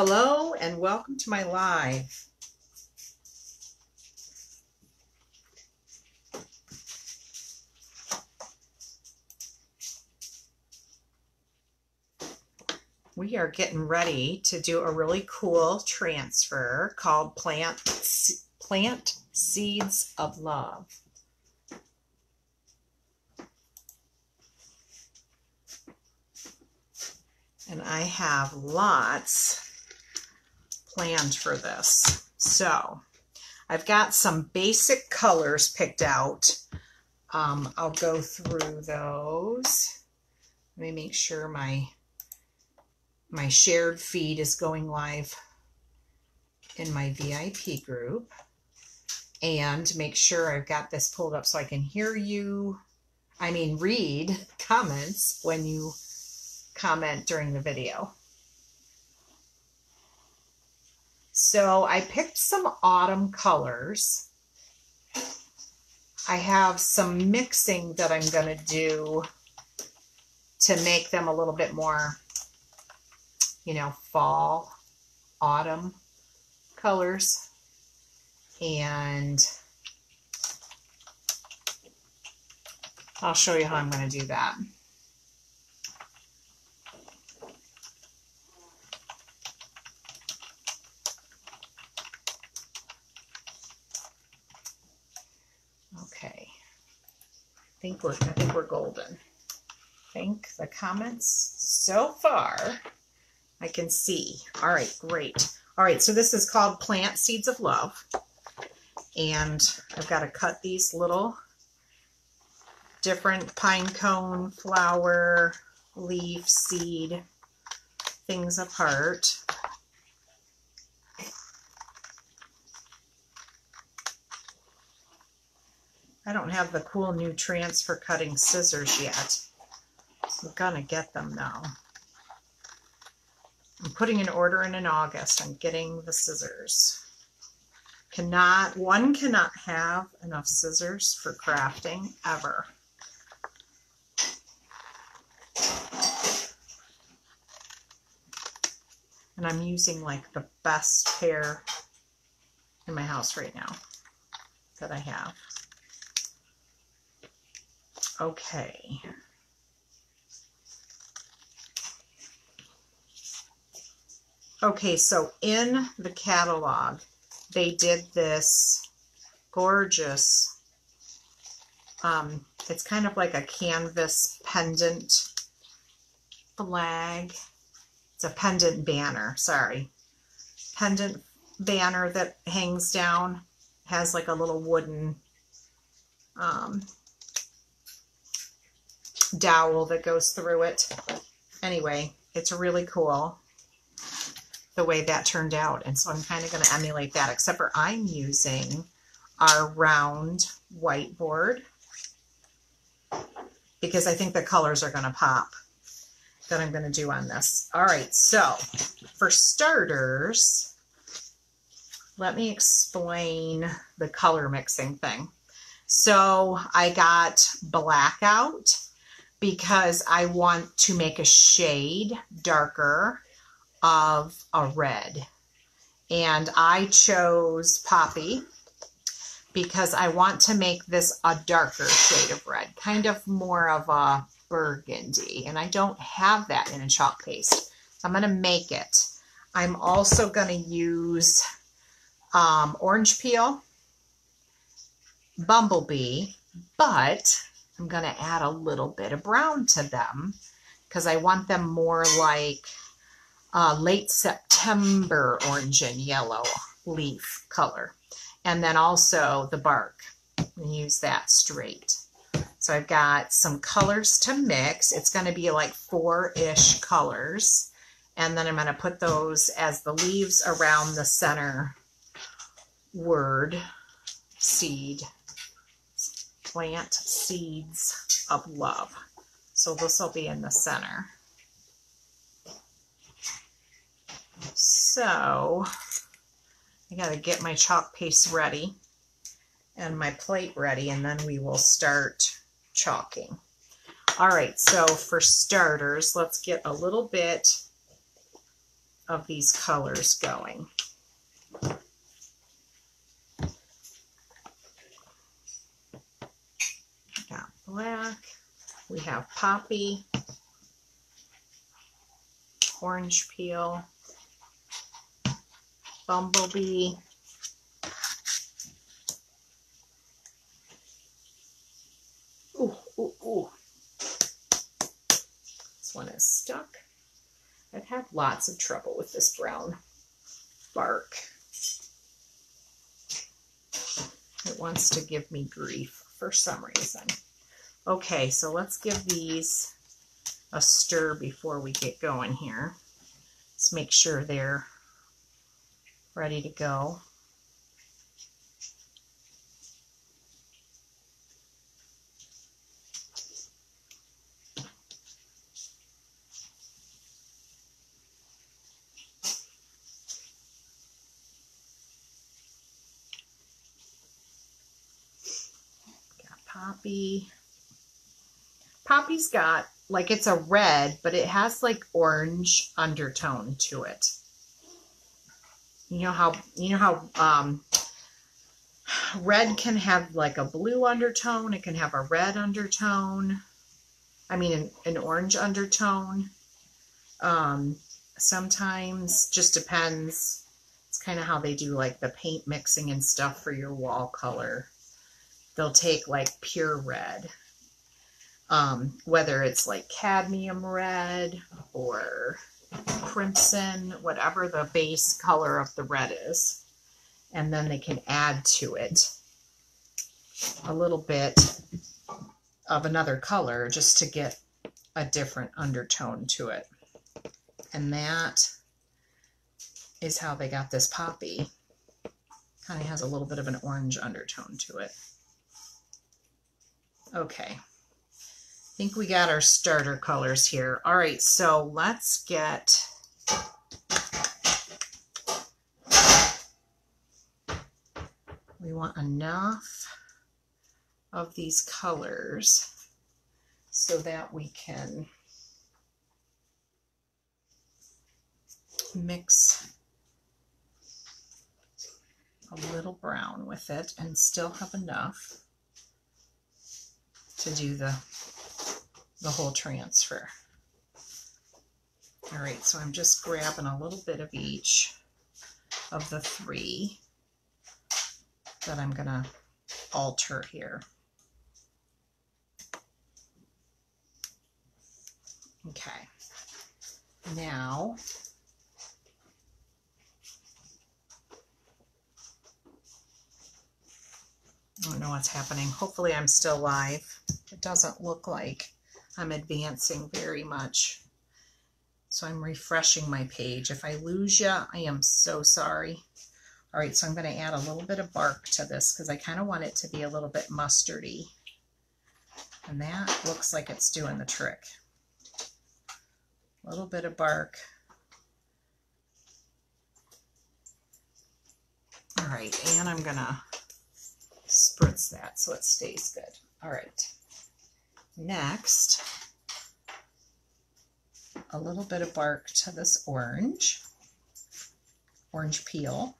Hello and welcome to my live. We are getting ready to do a really cool transfer called Plant, Plant Seeds of Love. And I have lots planned for this. So I've got some basic colors picked out. Um, I'll go through those. Let me make sure my my shared feed is going live in my VIP group and make sure I've got this pulled up so I can hear you, I mean read comments when you comment during the video. So I picked some autumn colors. I have some mixing that I'm going to do to make them a little bit more, you know, fall, autumn colors. And I'll show you how I'm going to do that. Think we're I think we're golden. Think the comments so far I can see. All right, great. All right, so this is called Plant Seeds of Love. And I've got to cut these little different pine cone, flower, leaf, seed things apart. I don't have the cool new transfer cutting scissors yet. I'm gonna get them now. I'm putting an order in in August. I'm getting the scissors. Cannot, one cannot have enough scissors for crafting ever. And I'm using like the best pair in my house right now that I have. Okay. Okay, so in the catalog, they did this gorgeous, um, it's kind of like a canvas pendant flag. It's a pendant banner, sorry. Pendant banner that hangs down, has like a little wooden um, dowel that goes through it. Anyway, it's really cool the way that turned out. And so I'm kind of going to emulate that, except for I'm using our round whiteboard because I think the colors are going to pop that I'm going to do on this. All right, so for starters, let me explain the color mixing thing. So I got blackout because I want to make a shade darker of a red. And I chose Poppy because I want to make this a darker shade of red, kind of more of a burgundy. And I don't have that in a chalk paste. So I'm going to make it. I'm also going to use um, orange peel, bumblebee, but I'm going to add a little bit of brown to them because I want them more like uh, late September orange and yellow leaf color. And then also the bark. Use that straight. So I've got some colors to mix. It's going to be like four-ish colors. And then I'm going to put those as the leaves around the center word seed plant seeds of love. So this will be in the center. So I got to get my chalk paste ready and my plate ready and then we will start chalking. All right, so for starters, let's get a little bit of these colors going. Got black, we have poppy, orange peel, bumblebee, ooh, ooh, ooh. This one is stuck. I've had lots of trouble with this brown bark. It wants to give me grief for some reason. Okay, so let's give these a stir before we get going here. Let's make sure they're ready to go. Got poppy. Poppy's got like it's a red, but it has like orange undertone to it. You know how you know how um, red can have like a blue undertone. It can have a red undertone. I mean, an, an orange undertone. Um, sometimes just depends. It's kind of how they do like the paint mixing and stuff for your wall color. They'll take like pure red um, whether it's like cadmium red or crimson, whatever the base color of the red is. And then they can add to it a little bit of another color just to get a different undertone to it. And that is how they got this poppy. Kind of has a little bit of an orange undertone to it. Okay think we got our starter colors here. All right, so let's get we want enough of these colors so that we can mix a little brown with it and still have enough to do the the whole transfer. All right, so I'm just grabbing a little bit of each of the three that I'm going to alter here. Okay, now I don't know what's happening. Hopefully I'm still live. It doesn't look like I'm advancing very much. So I'm refreshing my page. If I lose you, I am so sorry. All right, so I'm going to add a little bit of bark to this because I kind of want it to be a little bit mustardy. And that looks like it's doing the trick. A little bit of bark. All right, and I'm going to spritz that so it stays good. All right. Next, a little bit of bark to this orange, orange peel.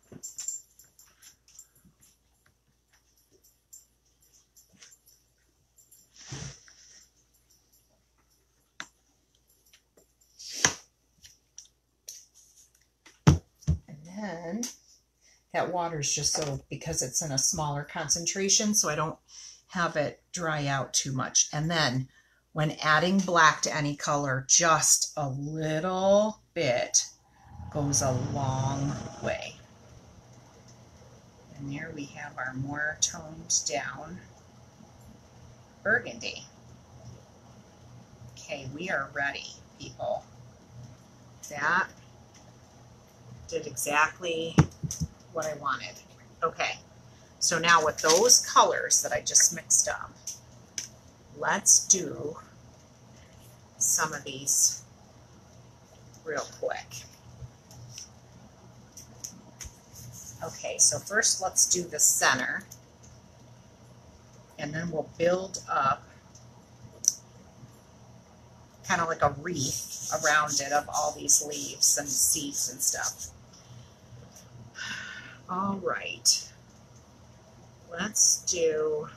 And then that water is just so, because it's in a smaller concentration, so I don't have it dry out too much. And then when adding black to any color, just a little bit goes a long way. And there we have our more toned down burgundy. Okay, we are ready, people. That did exactly what I wanted. Okay. So now with those colors that I just mixed up, let's do some of these real quick. Okay, so first let's do the center, and then we'll build up kind of like a wreath around it of all these leaves and seeds and stuff. All right. Let's do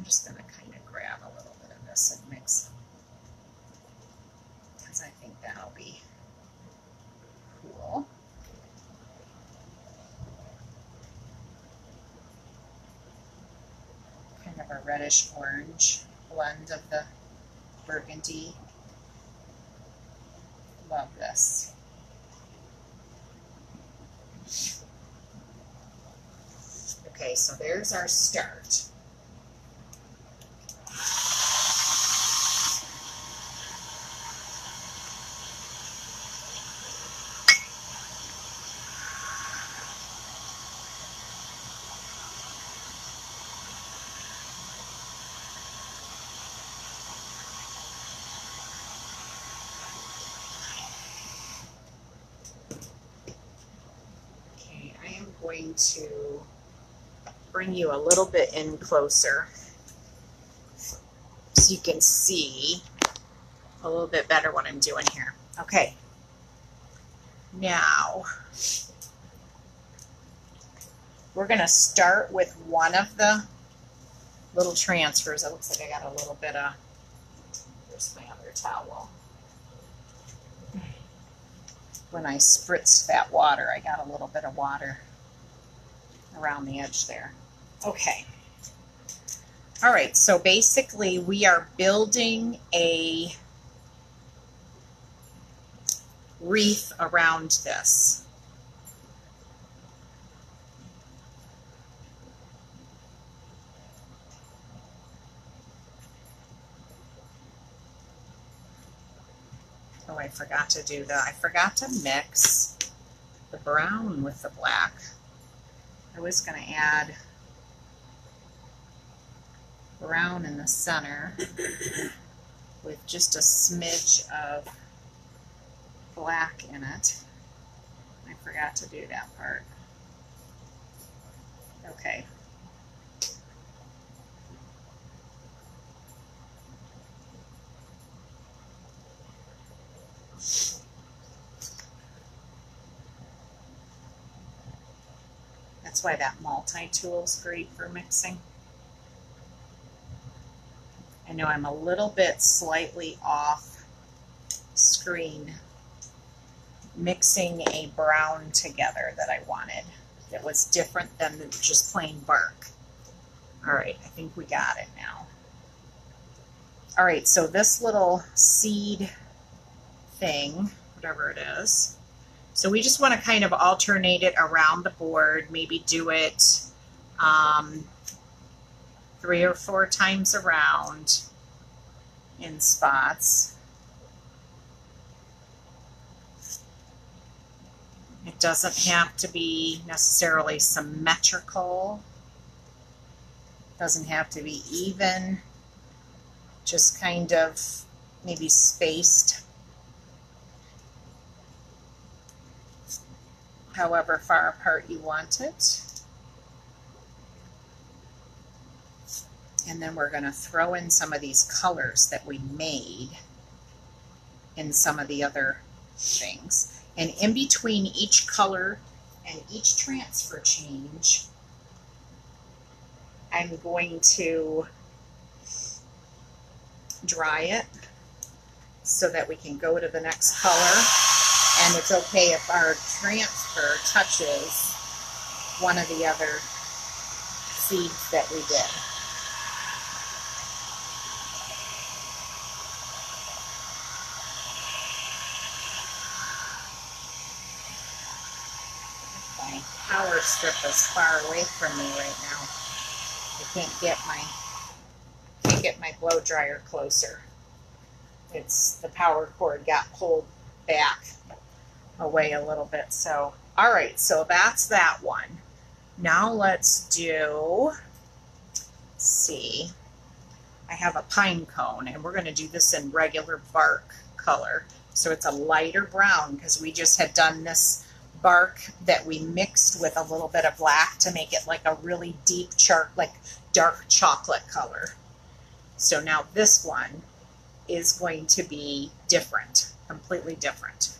I'm just going to kind of grab a little bit of this and mix because I think that'll be cool. Kind of a reddish orange blend of the burgundy. Love this. Okay, so there's our start. Okay, I am going to bring you a little bit in closer so you can see a little bit better what I'm doing here. Okay. Now, we're going to start with one of the little transfers. It looks like I got a little bit of, here's my other towel. When I spritzed that water, I got a little bit of water around the edge there. Okay. All right, so basically we are building a wreath around this. Oh, I forgot to do that. I forgot to mix the brown with the black. I was going to add brown in the center with just a smidge of black in it. I forgot to do that part. Okay. That's why that multi-tool is great for mixing. I know I'm a little bit slightly off screen mixing a brown together that I wanted that was different than just plain bark. All right, I think we got it now. All right, so this little seed thing, whatever it is, so we just want to kind of alternate it around the board, maybe do it um, three or four times around in spots. It doesn't have to be necessarily symmetrical. Doesn't have to be even. Just kind of maybe spaced however far apart you want it. And then we're going to throw in some of these colors that we made in some of the other things. And in between each color and each transfer change, I'm going to dry it so that we can go to the next color. And it's okay if our transfer touches one of the other seeds that we did. My power strip is far away from me right now. I can't get my can't get my blow dryer closer. It's the power cord got pulled back away a little bit. So, all right, so that's that one. Now let's do, let's see, I have a pine cone and we're going to do this in regular bark color. So it's a lighter brown because we just had done this bark that we mixed with a little bit of black to make it like a really deep chart, like dark chocolate color. So now this one is going to be different, completely different.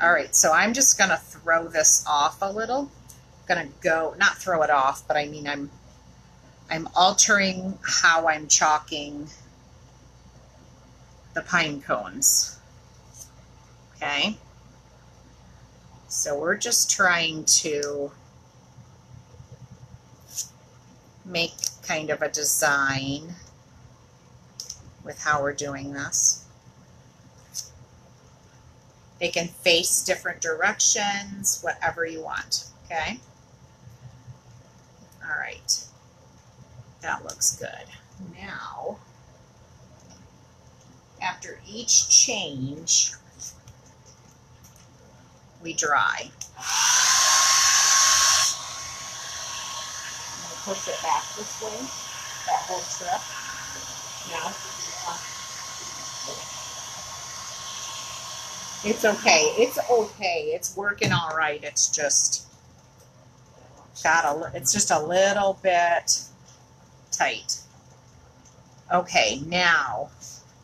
All right, so I'm just going to throw this off a little. I'm going to go, not throw it off, but I mean I'm I'm altering how I'm chalking the pine cones. Okay. So we're just trying to make kind of a design with how we're doing this. They can face different directions, whatever you want, okay? All right, that looks good. Now, after each change, we dry. Push it back this way, that whole strip. Now, it's okay. It's okay. It's working all right. It's just got a, it's just a little bit tight. Okay, now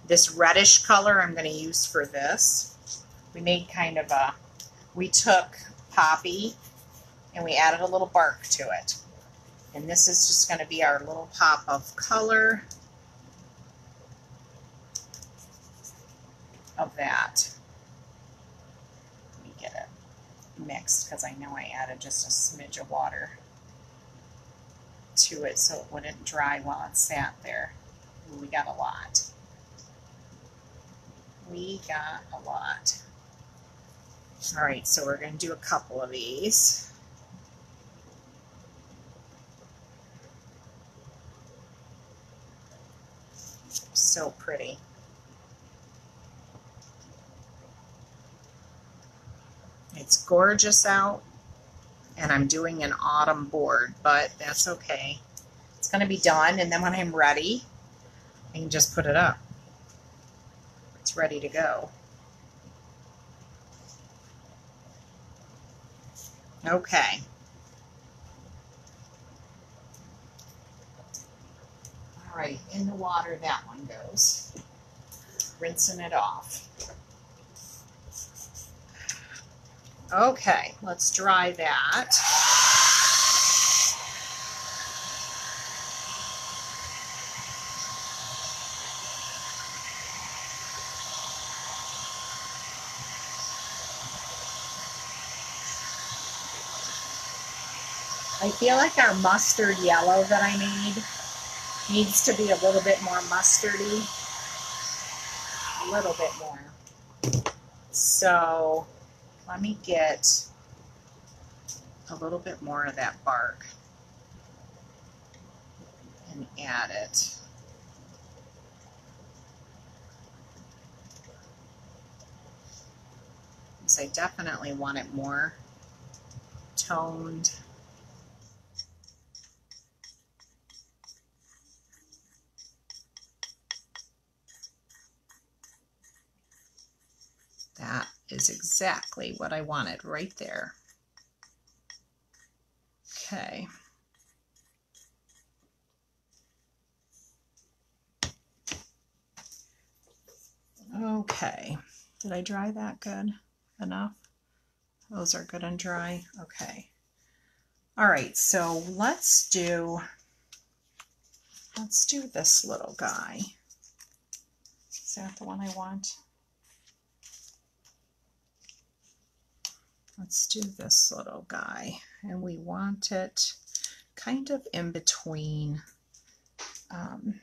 this reddish color I'm going to use for this. We made kind of a, we took poppy and we added a little bark to it. And this is just going to be our little pop of color of that. Let me get it mixed because I know I added just a smidge of water to it so it wouldn't dry while it sat there. we got a lot. We got a lot. All right, so we're going to do a couple of these. So pretty. It's gorgeous out, and I'm doing an autumn board, but that's okay. It's going to be done, and then when I'm ready, I can just put it up. It's ready to go. Okay. All right, in the water that one goes. Rinsing it off. Okay, let's dry that. I feel like our mustard yellow that I made needs to be a little bit more mustardy. A little bit more. So let me get a little bit more of that bark and add it. Because I definitely want it more toned. That is exactly what I wanted right there. Okay. Okay. Did I dry that good enough? Those are good and dry. Okay. All right, so let's do, let's do this little guy. Is that the one I want? Let's do this little guy. And we want it kind of in between um,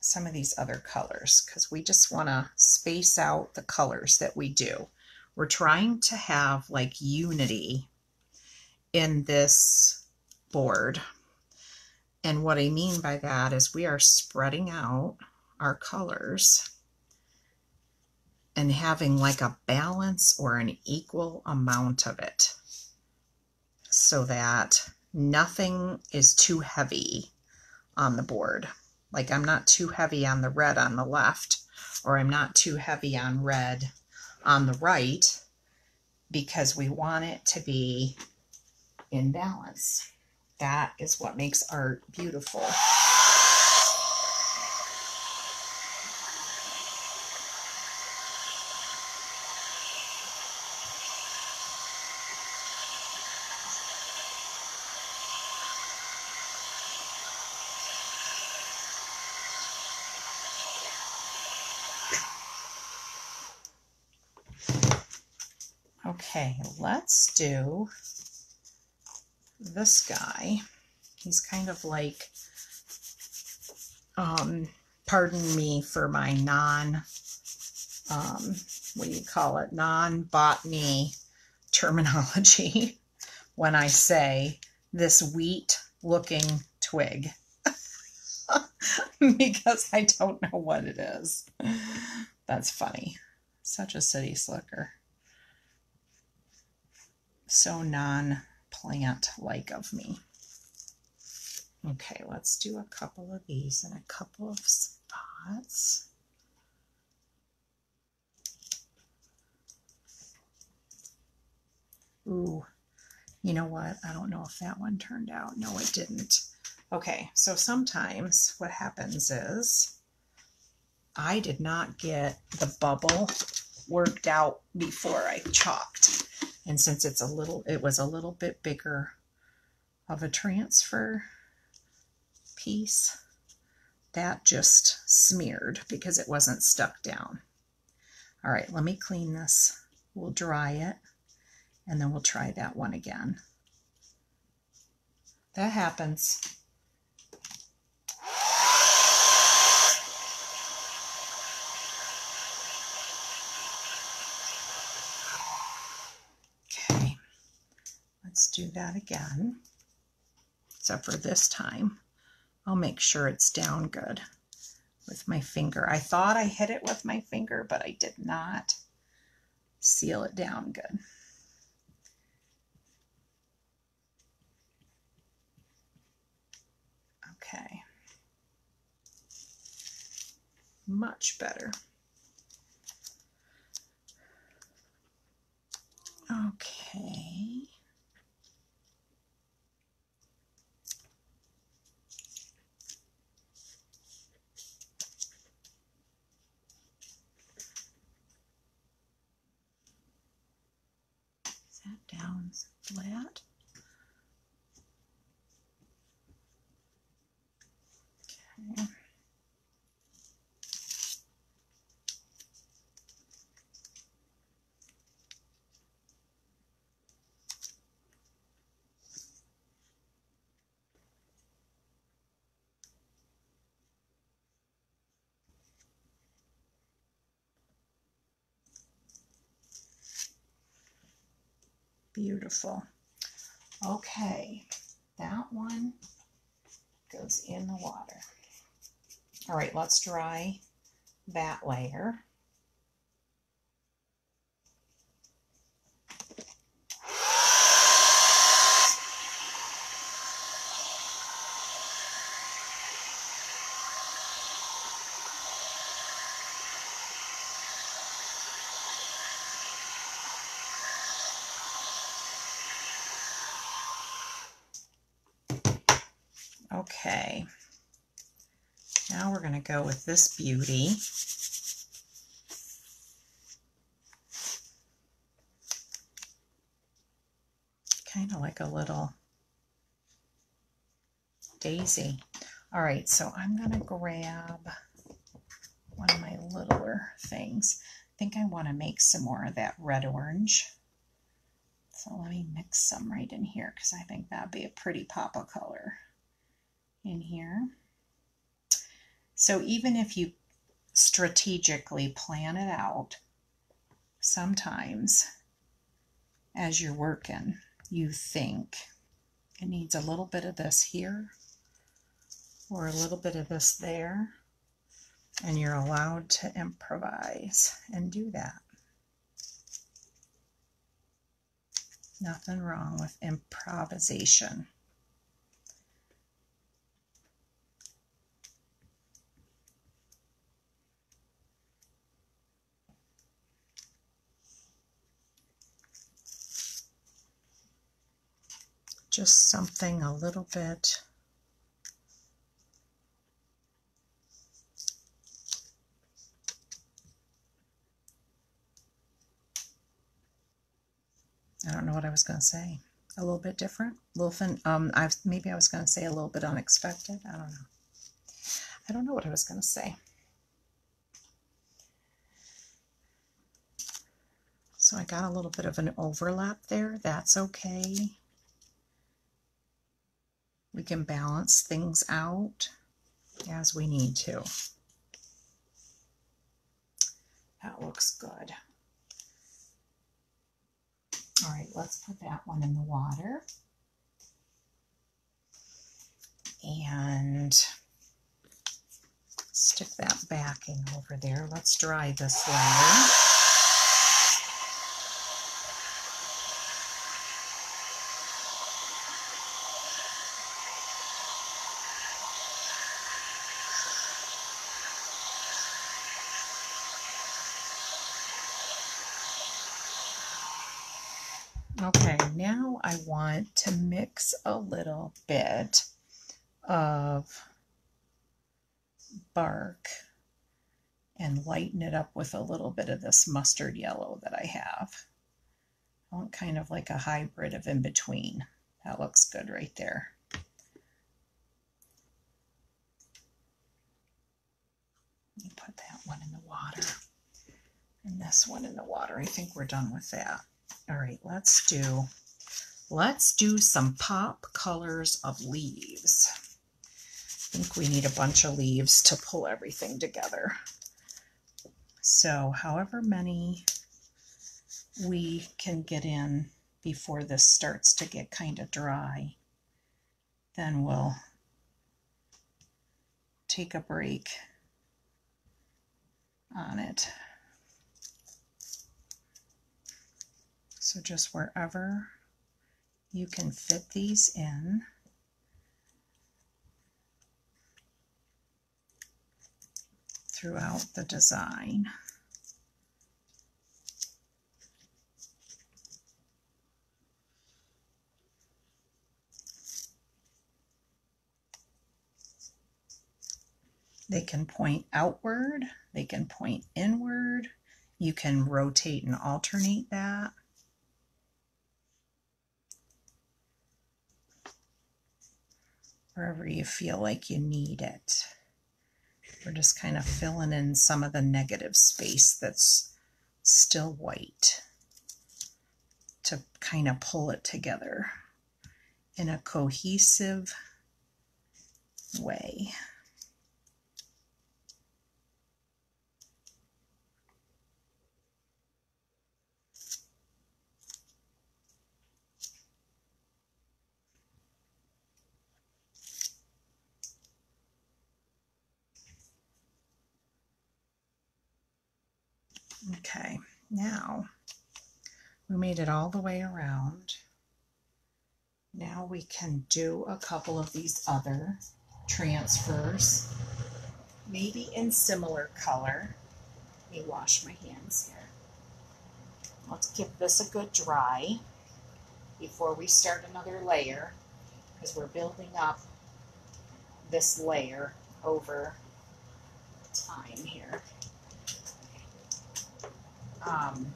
some of these other colors because we just want to space out the colors that we do. We're trying to have like unity in this board. And what I mean by that is we are spreading out our colors and having like a balance or an equal amount of it so that nothing is too heavy on the board. Like I'm not too heavy on the red on the left or I'm not too heavy on red on the right because we want it to be in balance. That is what makes art beautiful. Okay, let's do this guy. He's kind of like, um, pardon me for my non, um, what do you call it, non-botany terminology when I say this wheat looking twig because I don't know what it is. That's funny. Such a city slicker so non-plant like of me. Okay, let's do a couple of these in a couple of spots. Ooh, you know what? I don't know if that one turned out. No, it didn't. Okay, so sometimes what happens is I did not get the bubble worked out before I chalked. And since it's a little, it was a little bit bigger of a transfer piece, that just smeared because it wasn't stuck down. All right, let me clean this. We'll dry it and then we'll try that one again. That happens. Do that again. Except for this time, I'll make sure it's down good with my finger. I thought I hit it with my finger, but I did not seal it down good. Okay. Much better. Okay. Down flat. Okay. Beautiful. Okay, that one goes in the water. All right, let's dry that layer. Okay. Now we're going to go with this beauty. Kind of like a little daisy. All right, so I'm going to grab one of my littler things. I think I want to make some more of that red orange. So let me mix some right in here because I think that'd be a pretty pop of color in here. So even if you strategically plan it out, sometimes as you're working, you think it needs a little bit of this here or a little bit of this there, and you're allowed to improvise and do that. Nothing wrong with improvisation. Just something a little bit I don't know what I was going to say. A little bit different, a little fin. Um, I maybe I was going to say a little bit unexpected. I don't know. I don't know what I was going to say. So I got a little bit of an overlap there. That's okay. We can balance things out as we need to. That looks good. All right, let's put that one in the water. And stick that backing over there. Let's dry this layer. Okay, now I want to mix a little bit of bark and lighten it up with a little bit of this mustard yellow that I have. I want kind of like a hybrid of in between. That looks good right there. Put that one in the water and this one in the water. I think we're done with that. All right, let's do, let's do some pop colors of leaves. I think we need a bunch of leaves to pull everything together. So however many we can get in before this starts to get kind of dry, then we'll take a break on it. So just wherever you can fit these in. throughout the design. They can point outward, they can point inward, you can rotate and alternate that. Wherever you feel like you need it. We're just kind of filling in some of the negative space that's still white to kind of pull it together in a cohesive way. Okay, now we made it all the way around. Now we can do a couple of these other transfers, maybe in similar color. Let me wash my hands here. Let's give this a good dry before we start another layer because we're building up this layer over time here. Um,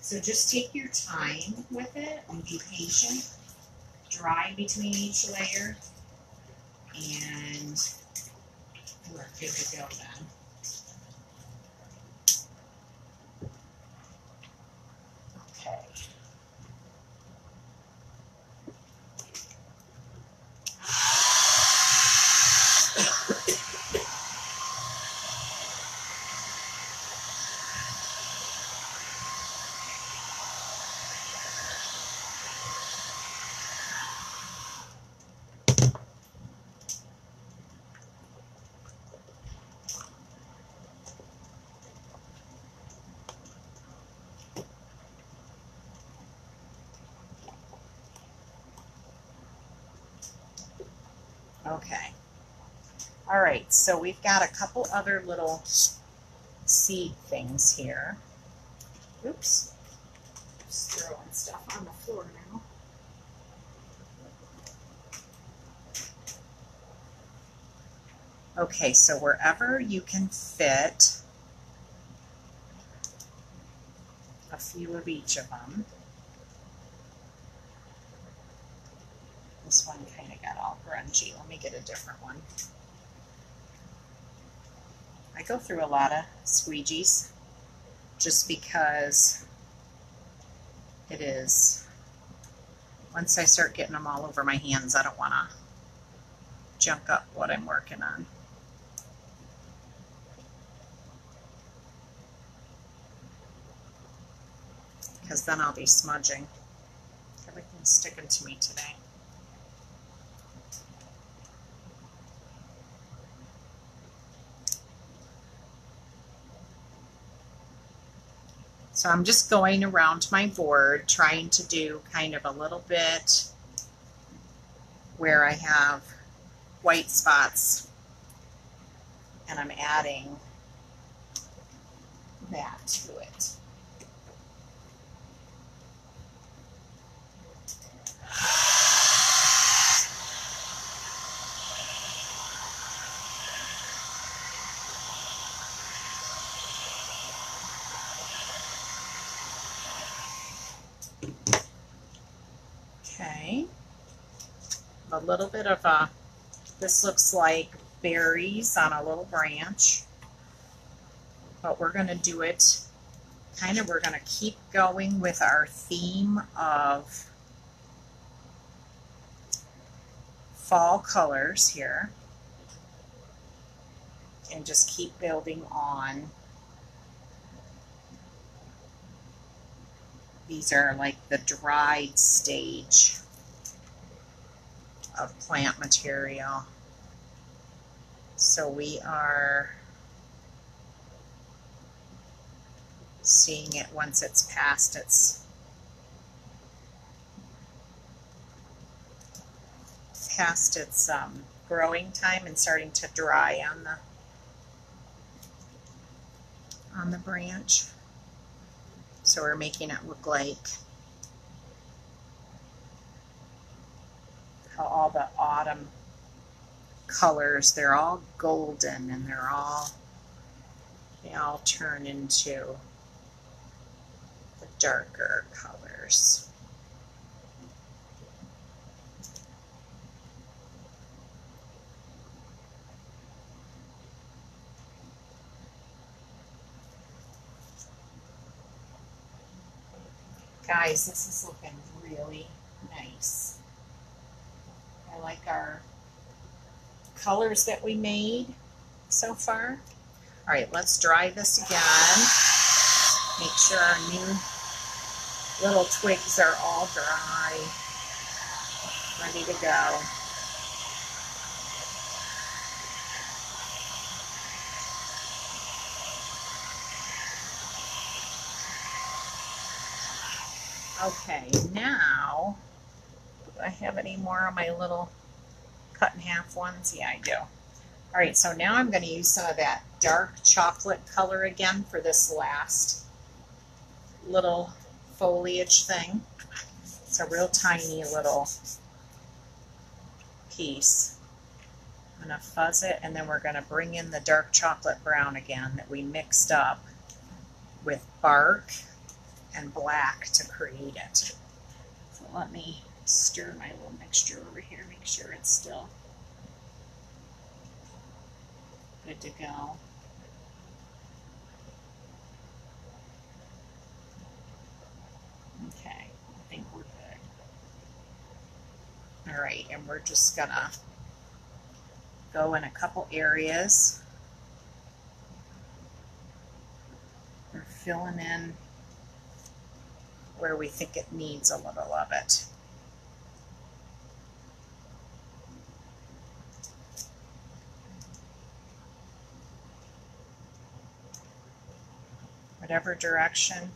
so just take your time with it and be patient. Dry between each layer and we're good to go then. So we've got a couple other little seed things here. Oops. Just throwing stuff on the floor now. Okay, so wherever you can fit a few of each of them. This one kind of got all grungy. Let me get a different one. I go through a lot of squeegees just because it is, once I start getting them all over my hands, I don't want to junk up what I'm working on. Because then I'll be smudging. Everything's sticking to me today. So I'm just going around my board trying to do kind of a little bit where I have white spots and I'm adding that to it. Okay. A little bit of a, this looks like berries on a little branch. But we're going to do it kind of, we're going to keep going with our theme of fall colors here. And just keep building on These are like the dried stage of plant material. So we are seeing it once it's past its past its um, growing time and starting to dry on the on the branch. So we're making it look like all the autumn colors, they're all golden and they're all, they all turn into the darker colors. Guys, this is looking really nice. Like our colors that we made so far. All right, let's dry this again. Make sure our new little twigs are all dry, ready to go. Okay, now, I have any more of my little cut in half ones? Yeah, I do. All right, so now I'm going to use some of that dark chocolate color again for this last little foliage thing. It's a real tiny little piece. I'm going to fuzz it, and then we're going to bring in the dark chocolate brown again that we mixed up with bark and black to create it. So let me stir my little mixture over here, make sure it's still good to go. Okay, I think we're good. All right, and we're just gonna go in a couple areas. We're filling in where we think it needs a little of it. Whatever direction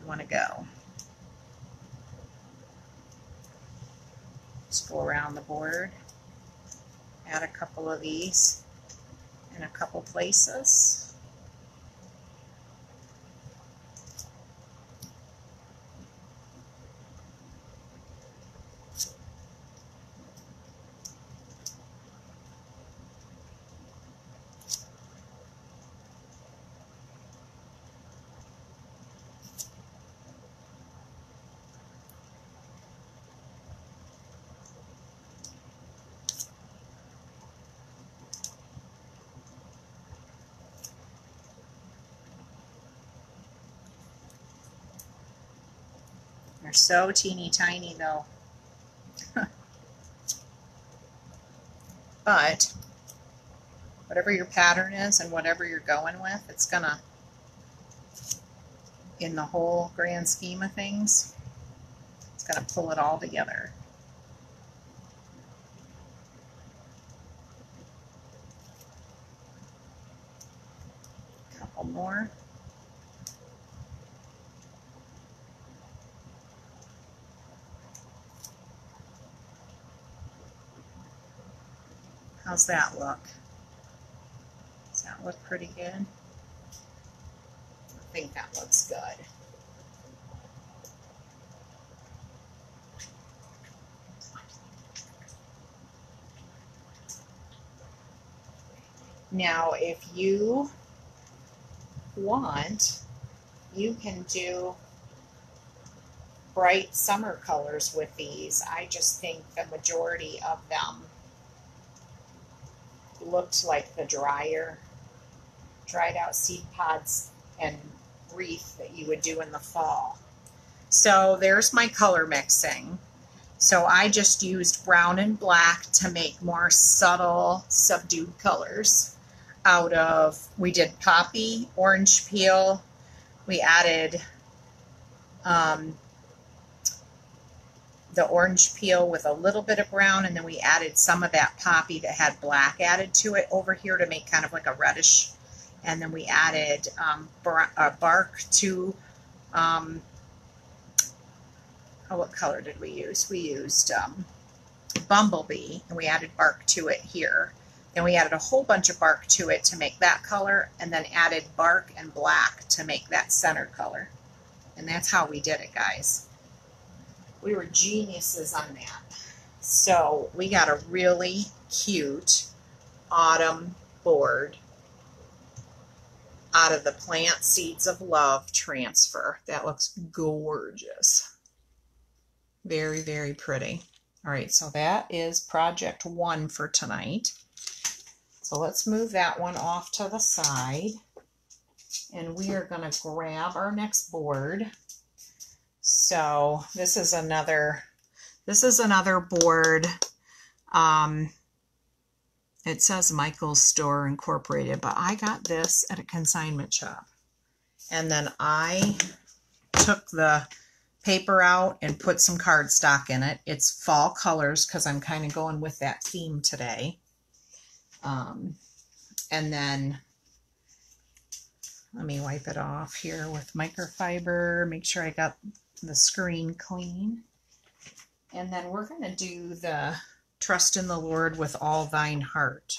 you want to go. Just go around the board, add a couple of these in a couple places. So teeny tiny though. but whatever your pattern is and whatever you're going with, it's gonna, in the whole grand scheme of things, it's gonna pull it all together. Couple more. How's that look? Does that look pretty good? I think that looks good. Now, if you want, you can do bright summer colors with these. I just think the majority of them looked like the drier, dried out seed pods and wreath that you would do in the fall. So there's my color mixing. So I just used brown and black to make more subtle, subdued colors out of, we did poppy, orange peel, we added um, the orange peel with a little bit of brown, and then we added some of that poppy that had black added to it over here to make kind of like a reddish. And then we added um, bar uh, bark to, um, oh, what color did we use? We used um, bumblebee, and we added bark to it here. Then we added a whole bunch of bark to it to make that color, and then added bark and black to make that center color. And that's how we did it, guys. We were geniuses on that. So we got a really cute autumn board out of the Plant Seeds of Love transfer. That looks gorgeous. Very, very pretty. All right, so that is project one for tonight. So let's move that one off to the side. And we are going to grab our next board. So this is another, this is another board. Um, it says Michael's Store Incorporated, but I got this at a consignment shop. And then I took the paper out and put some cardstock in it. It's fall colors because I'm kind of going with that theme today. Um, and then let me wipe it off here with microfiber, make sure I got the screen clean. And then we're going to do the Trust in the Lord with all thine heart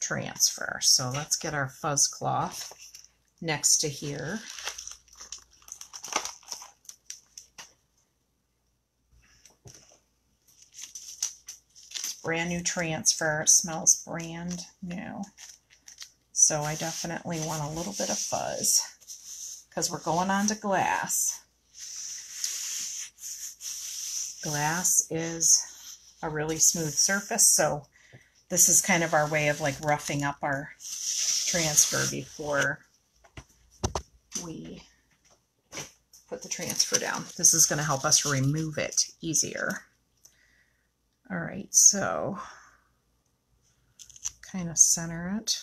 transfer. So let's get our fuzz cloth next to here. brand new transfer. It smells brand new. So I definitely want a little bit of fuzz because we're going on to glass. Glass is a really smooth surface, so this is kind of our way of like roughing up our transfer before we put the transfer down. This is going to help us remove it easier. All right, so kind of center it.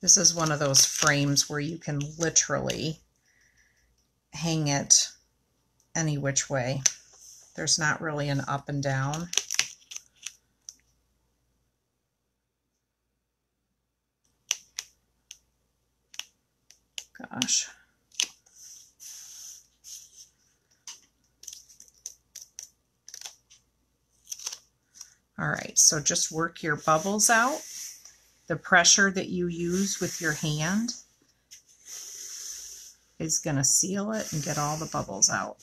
This is one of those frames where you can literally hang it any which way. There's not really an up and down. Gosh. All right, so just work your bubbles out. The pressure that you use with your hand is going to seal it and get all the bubbles out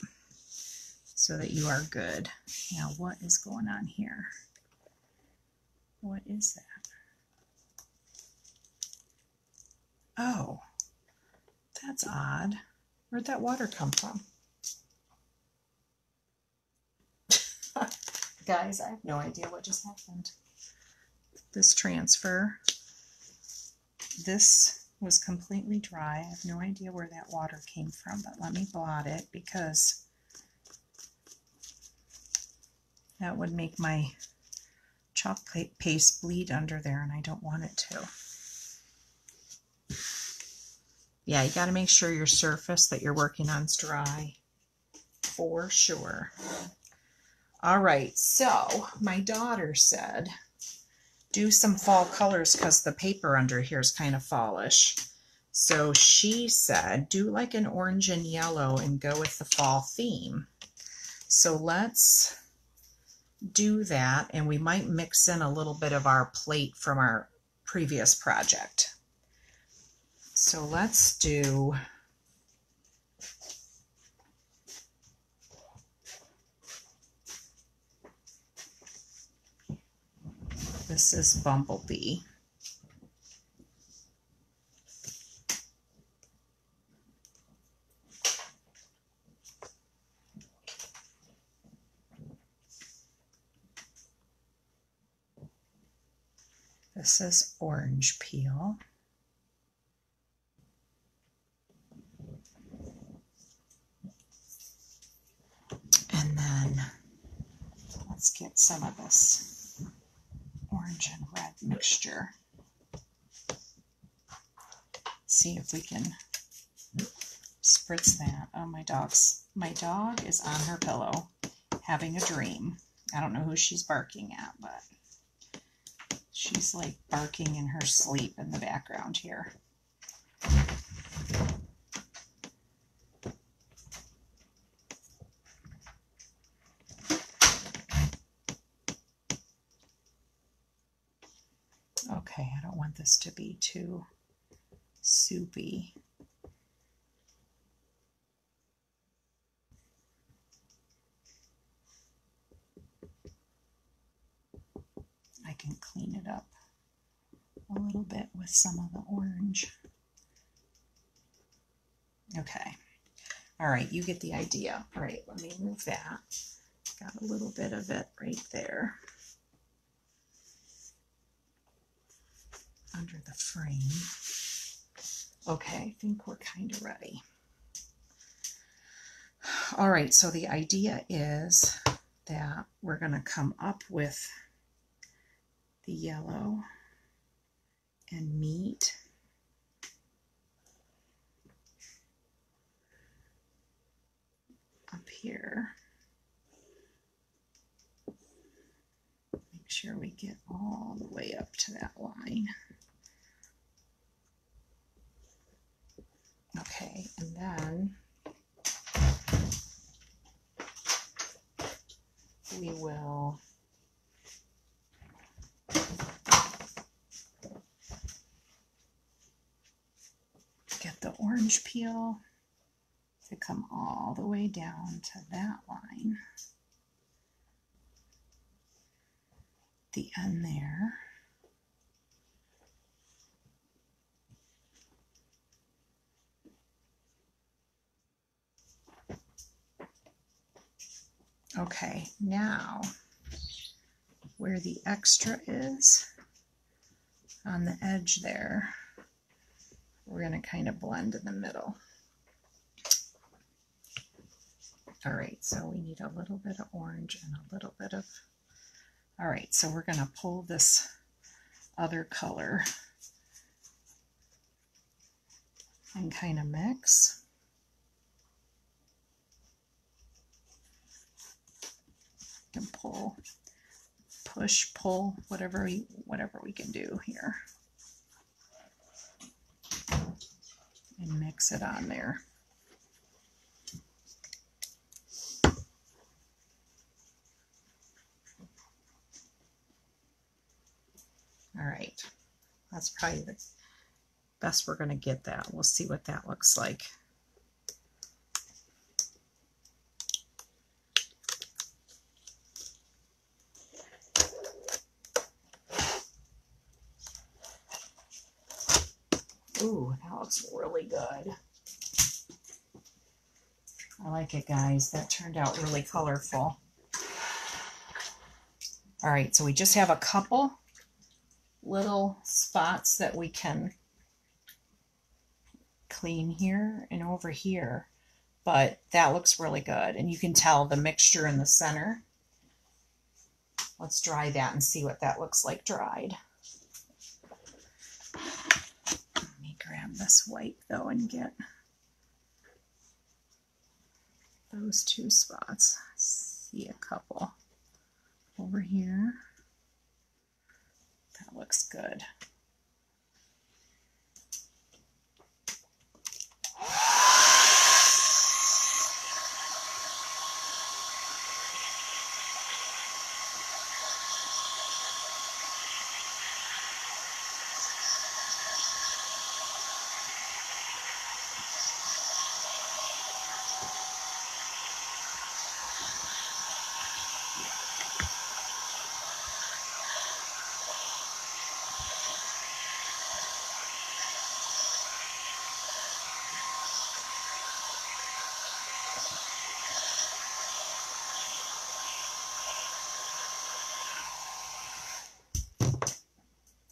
so that you are good. Now, what is going on here? What is that? Oh, that's odd. Where'd that water come from? Guys, I have no idea what just happened. This transfer, this was completely dry. I have no idea where that water came from, but let me blot it because that would make my chalk paste bleed under there and I don't want it to. Yeah, you got to make sure your surface that you're working on is dry for sure. All right, so my daughter said do some fall colors because the paper under here is kind of fallish. So she said do like an orange and yellow and go with the fall theme. So let's do that and we might mix in a little bit of our plate from our previous project. So let's do This is Bumblebee. This is orange peel. And then let's get some of this orange and red mixture. See if we can spritz that. Oh, my dog's, my dog is on her pillow having a dream. I don't know who she's barking at, but she's like barking in her sleep in the background here. Okay, I don't want this to be too soupy. I can clean it up a little bit with some of the orange. Okay. All right, you get the idea. All right, let me move that. Got a little bit of it right there. under the frame. Okay, I think we're kind of ready. All right, so the idea is that we're going to come up with the yellow and meet up here. Make sure we get all the way up to that line. Okay, and then we will get the orange peel to come all the way down to that line. The end there. Okay, now where the extra is on the edge there, we're going to kind of blend in the middle. All right, so we need a little bit of orange and a little bit of, all right, so we're going to pull this other color and kind of mix. can pull, push, pull, whatever we, whatever we can do here. And mix it on there. All right, that's probably the best we're going to get that. We'll see what that looks like. Ooh, that looks really good. I like it, guys. That turned out really colorful. All right, so we just have a couple little spots that we can clean here and over here, but that looks really good. And you can tell the mixture in the center. Let's dry that and see what that looks like dried. Let me grab this white though and get those two spots. See a couple over here. That looks good.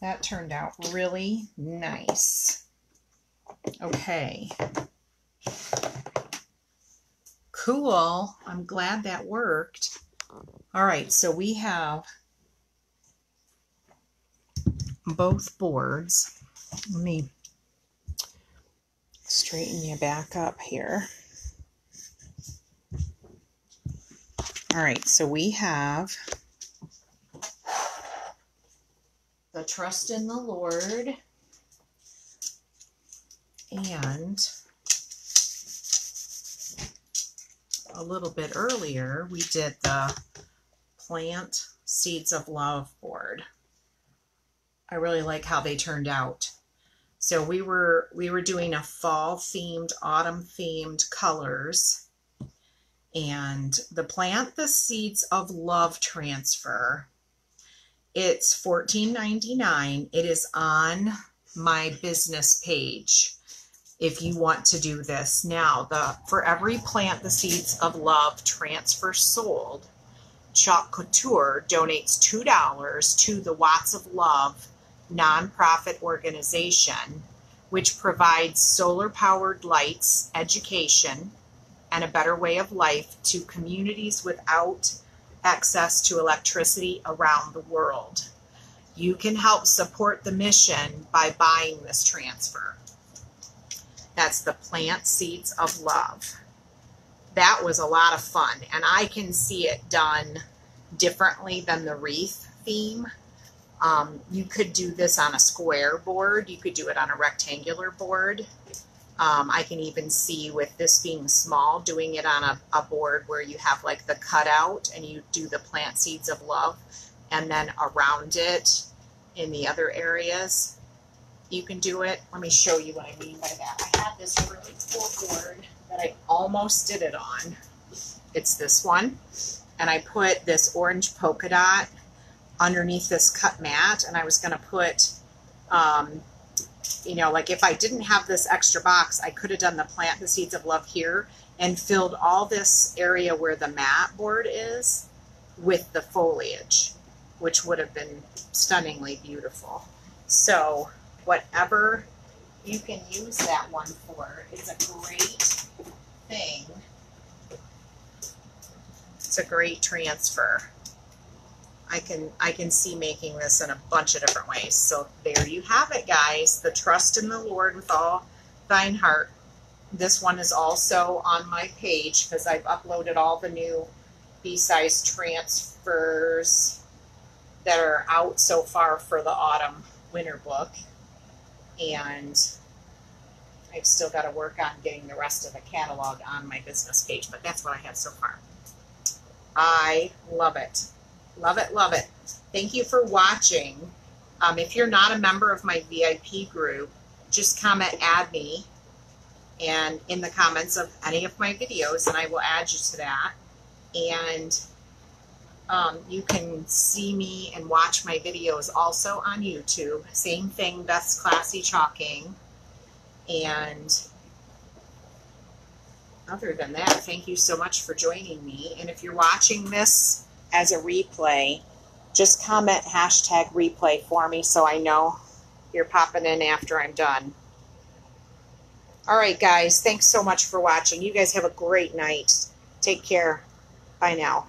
That turned out really nice. Okay. Cool. I'm glad that worked. All right, so we have both boards. Let me straighten you back up here. All right, so we have the trust in the Lord and a little bit earlier we did the plant seeds of love board. I really like how they turned out. So we were we were doing a fall themed, autumn themed colors. And the plant the seeds of love transfer it's $14.99. It is on my business page if you want to do this. Now, the for every plant the seeds of love transfer sold, Chalk Couture donates $2 to the Watts of Love nonprofit organization, which provides solar powered lights, education, and a better way of life to communities without access to electricity around the world. You can help support the mission by buying this transfer. That's the Plant Seeds of Love. That was a lot of fun, and I can see it done differently than the wreath theme. Um, you could do this on a square board. You could do it on a rectangular board. Um, I can even see with this being small, doing it on a, a board where you have like the cutout and you do the plant seeds of love and then around it in the other areas, you can do it. Let me show you what I mean by that. I had this really cool board that I almost did it on. It's this one. And I put this orange polka dot underneath this cut mat and I was going to put um, you know, like if I didn't have this extra box, I could have done the plant the seeds of love here and filled all this area where the mat board is with the foliage, which would have been stunningly beautiful. So whatever you can use that one for, it's a great thing. It's a great transfer. I can I can see making this in a bunch of different ways. So there you have it, guys. The trust in the Lord with all thine heart. This one is also on my page because I've uploaded all the new B-size transfers that are out so far for the autumn winter book. And I've still got to work on getting the rest of the catalog on my business page, but that's what I have so far. I love it. Love it, love it. Thank you for watching. Um, if you're not a member of my VIP group, just comment add me and in the comments of any of my videos and I will add you to that. And um, you can see me and watch my videos also on YouTube. Same thing, Beth's Classy Chalking. And other than that, thank you so much for joining me. And if you're watching this as a replay, just comment hashtag replay for me so I know you're popping in after I'm done. All right, guys. Thanks so much for watching. You guys have a great night. Take care. Bye now.